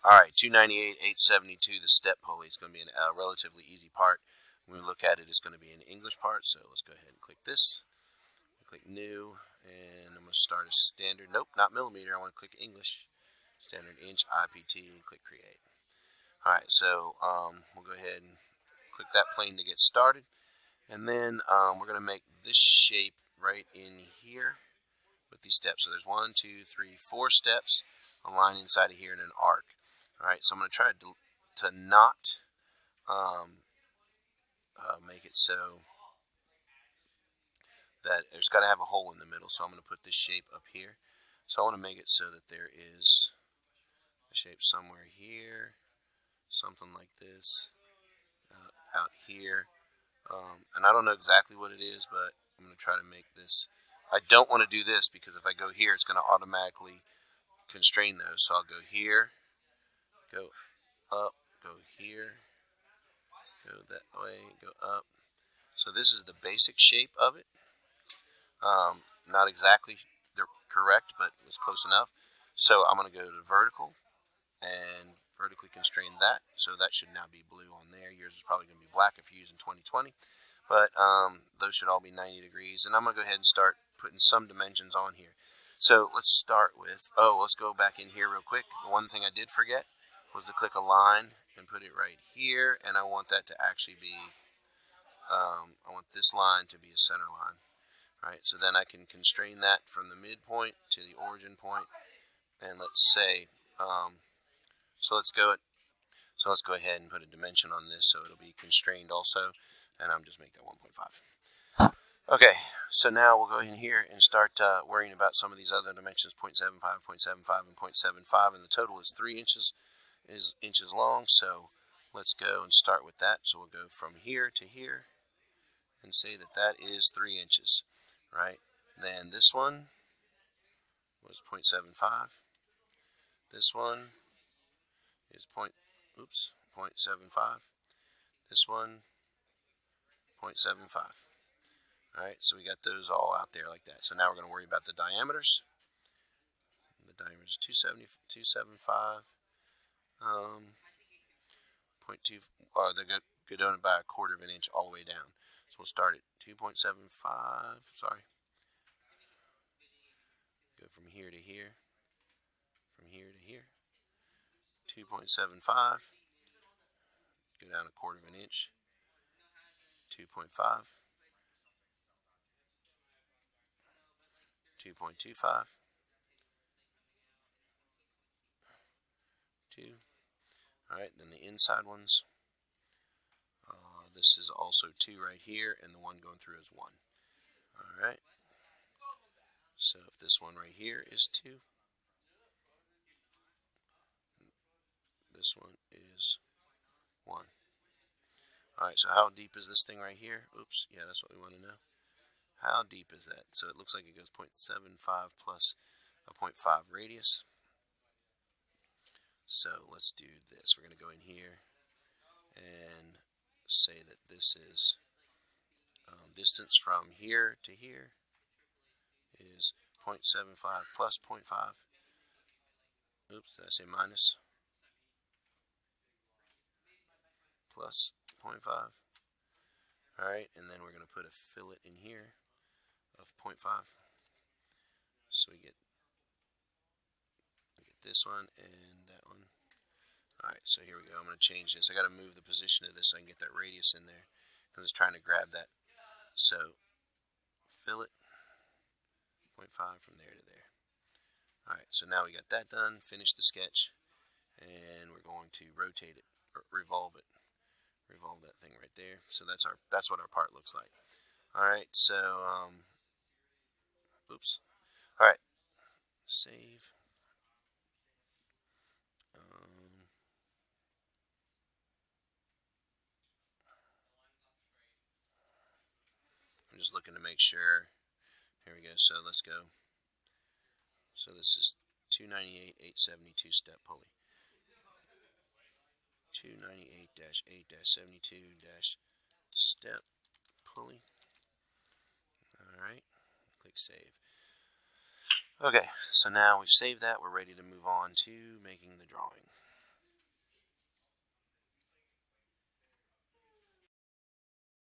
All right, 298, 872, the step pulley is going to be a uh, relatively easy part. When we look at it, it's going to be an English part, so let's go ahead and click this. Click new, and I'm going to start a standard. Nope, not millimeter. I want to click English. Standard inch IPT, and click create. All right, so um, we'll go ahead and click that plane to get started. And then um, we're going to make this shape right in here with these steps. So there's one, two, three, four steps, a line inside of here, and an arc. All right, so I'm going to try to, to not um, uh, make it so that there's got to have a hole in the middle. So I'm going to put this shape up here. So I want to make it so that there is a shape somewhere here, something like this, uh, out here. Um, and I don't know exactly what it is, but I'm going to try to make this. I don't want to do this because if I go here, it's going to automatically constrain those. So I'll go here, go up, go here, go that way, go up. So this is the basic shape of it. Um, not exactly correct, but it's close enough. So I'm going to go to vertical and vertically constrain that. So that should now be blue on there. Yours is probably going to be black if you're using 2020. But um, those should all be 90 degrees. And I'm going to go ahead and start putting some dimensions on here. So let's start with, oh, let's go back in here real quick. One thing I did forget was to click a line and put it right here, and I want that to actually be, um, I want this line to be a center line. Right, so then I can constrain that from the midpoint to the origin point, and let's say, um, so let's go, so let's go ahead and put a dimension on this so it'll be constrained also, and I'm just make that 1.5. Okay, so now we'll go in here and start uh, worrying about some of these other dimensions, 0.75, 0.75, and 0.75, and the total is 3 inches is inches long, so let's go and start with that. So we'll go from here to here and say that that is 3 inches, right? Then this one was 0.75. This one is point, oops, 0.75. This one, 0.75. Alright, so we got those all out there like that. So now we're going to worry about the diameters. The diameter is 270, 275. Um, 0.2, uh, they go, go down about a quarter of an inch all the way down. So we'll start at 2.75, sorry. Go from here to here, from here to here. 2.75, go down a quarter of an inch. 2.5. 2.25. 2. Alright, then the inside ones. Uh, this is also 2 right here, and the one going through is 1. Alright. So if this one right here is 2, this one is 1. Alright, so how deep is this thing right here? Oops, yeah, that's what we want to know. How deep is that? So it looks like it goes 0.75 plus a 0.5 radius. So let's do this. We're going to go in here and say that this is um, distance from here to here is 0.75 plus 0.5. Oops, did I say minus? Plus 0.5. Alright, and then we're going to put a fillet in here of 0.5. So we get we get this one and that one. Alright, so here we go. I'm going to change this. i got to move the position of this so I can get that radius in there. I'm just trying to grab that. So, fillet, 0.5 from there to there. Alright, so now we got that done. Finish the sketch. And we're going to rotate it, revolve it. Revolve that thing right there. So that's our that's what our part looks like. Alright, so, um, oops. Alright, save. Just looking to make sure. Here we go. So let's go. So this is 298 872 step pulley. 298-8-72 step pulley. Alright, click save. Okay, so now we've saved that, we're ready to move on to making the drawing.